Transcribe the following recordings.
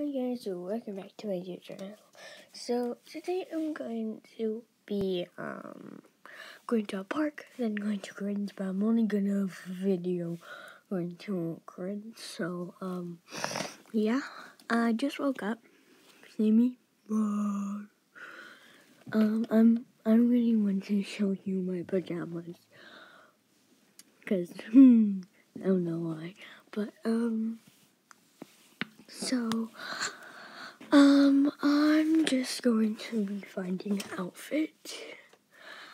Hi guys, welcome back to my YouTube channel. So today I'm going to be um going to a park, then going to Gardens, but I'm only gonna video going to Gardens. So um yeah, I just woke up. See me? Um I'm I really want to show you my pajamas. Cause hmm I don't know why. But um so, um, I'm just going to be finding an outfit.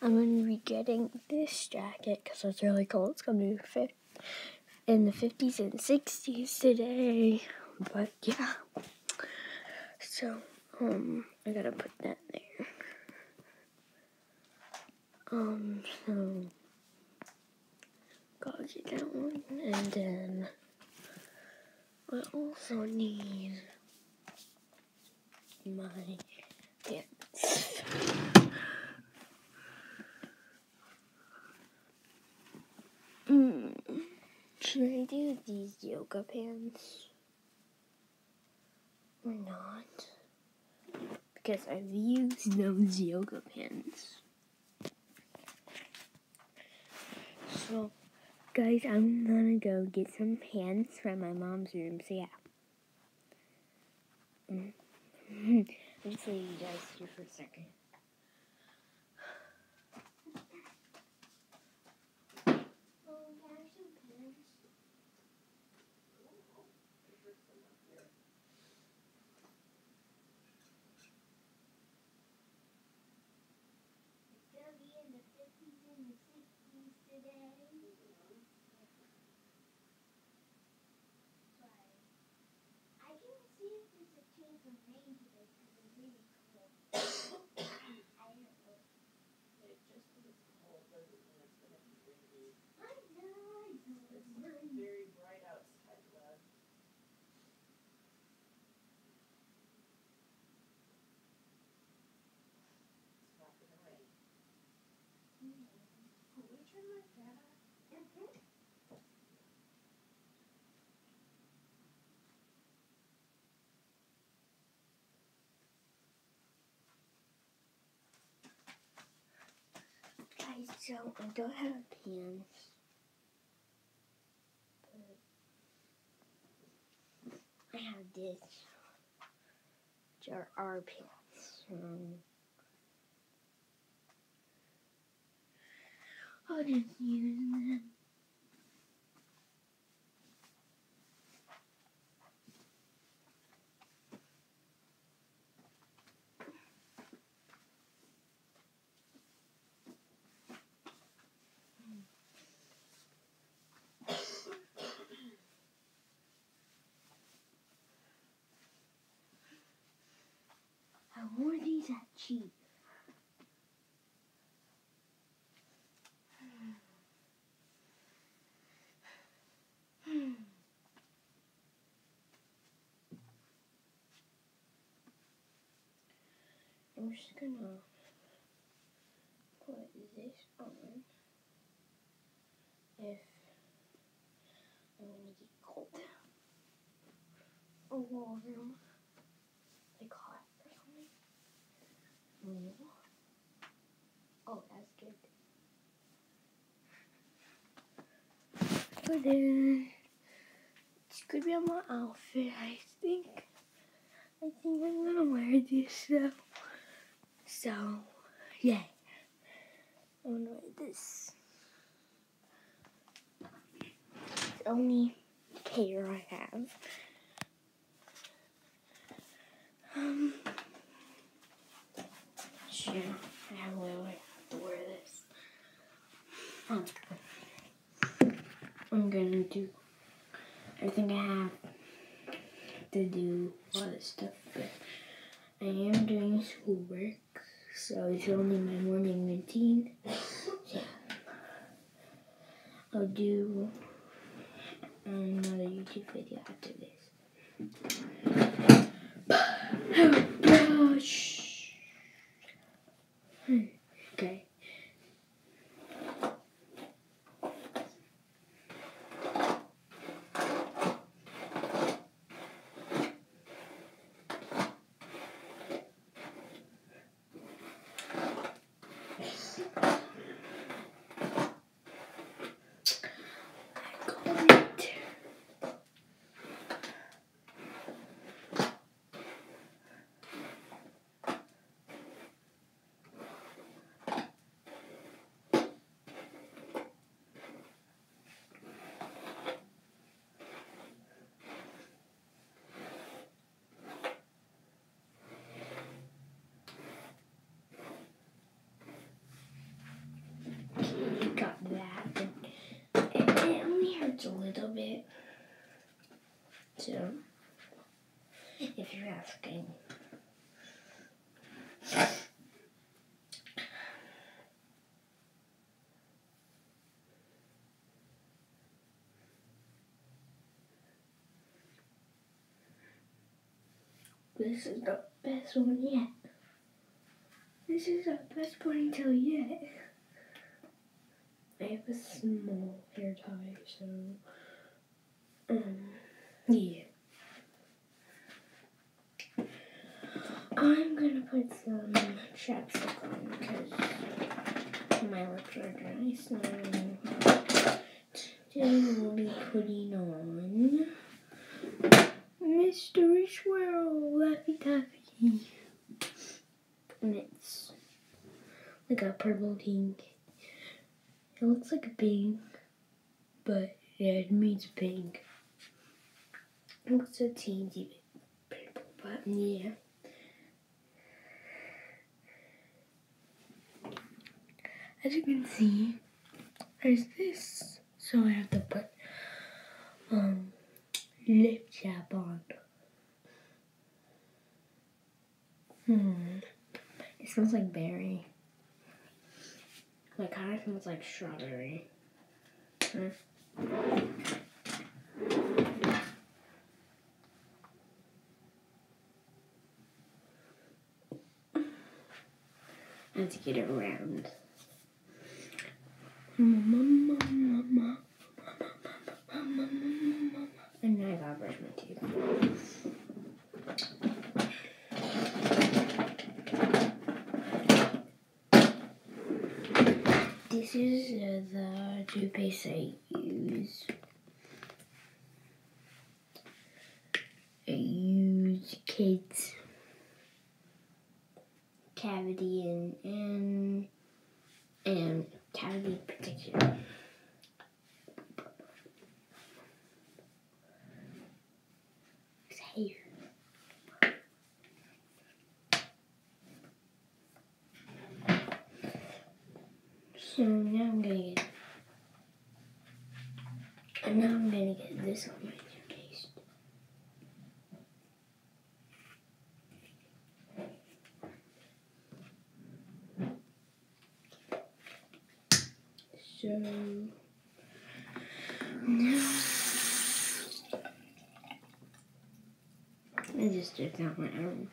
I'm going to be getting this jacket because it's really cold. It's going to be fit in the 50s and 60s today. But yeah. So, um, I gotta put that there. Um, so, gotta get that one. And then. I also need my pants. Mm. Should I do these yoga pants or not? Because I've used those yoga pants. So Guys, I'm gonna go get some pants from my mom's room, so yeah. I'm just leave you guys here for a second. So I don't have pants. I have this. Which are our pants. Um, I'll just use them. I wore these at cheap. I'm just gonna put this on if I'm gonna get cold. A wall room. Like hot or something. Oh, that's good. But then it's gonna be on my outfit, I think. I think I'm gonna wear this stuff. So, yeah. I'm gonna wear this. It's only pair I have. Um, sure, I have to wear this. I'm gonna do everything I have to do all this stuff, but I am doing schoolwork, so it's only my morning routine. I'll do another YouTube video after this. Oh gosh. Okay. So, if you're asking. This is the best one yet. This is the best ponytail yet. I have a small hair tie, so um yeah. I'm gonna put some because my lips are dry, so today we'll be putting on Mystery Swirl Laffy Taffy. And it's like a purple pink. It looks like a pink, but yeah, it means pink. It looks a teensy bit purple, but yeah. As you can see, there's this, so I have to put um lip chap on. Hmm. It smells like berry. Like kind of smells like strawberry. Hmm. Let's get it around. And I gotta brush my teeth. This is uh, the toothpaste I use. I use kids cavity and and and cavity protection. Safe. So now I'm gonna get, and now I'm gonna get this on my So now I just did out my own.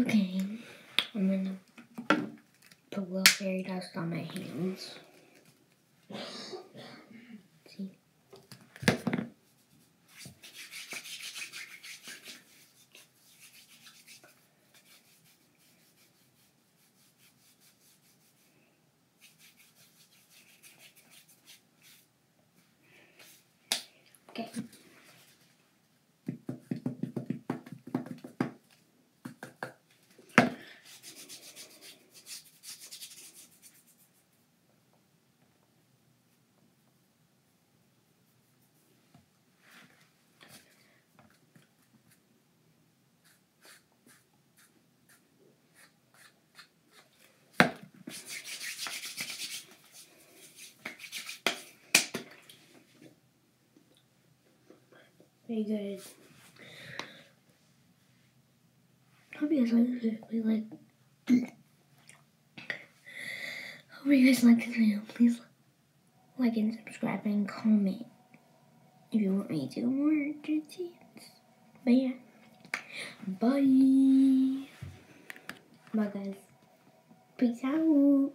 Okay, I'm gonna put a little fairy dust on my hands. See? Okay. Hey guys. Hope you guys like this. Please like. Hope you guys like this video. Please like and subscribe and comment if you want me to do more routines. But yeah. Bye. Bye guys. Peace out.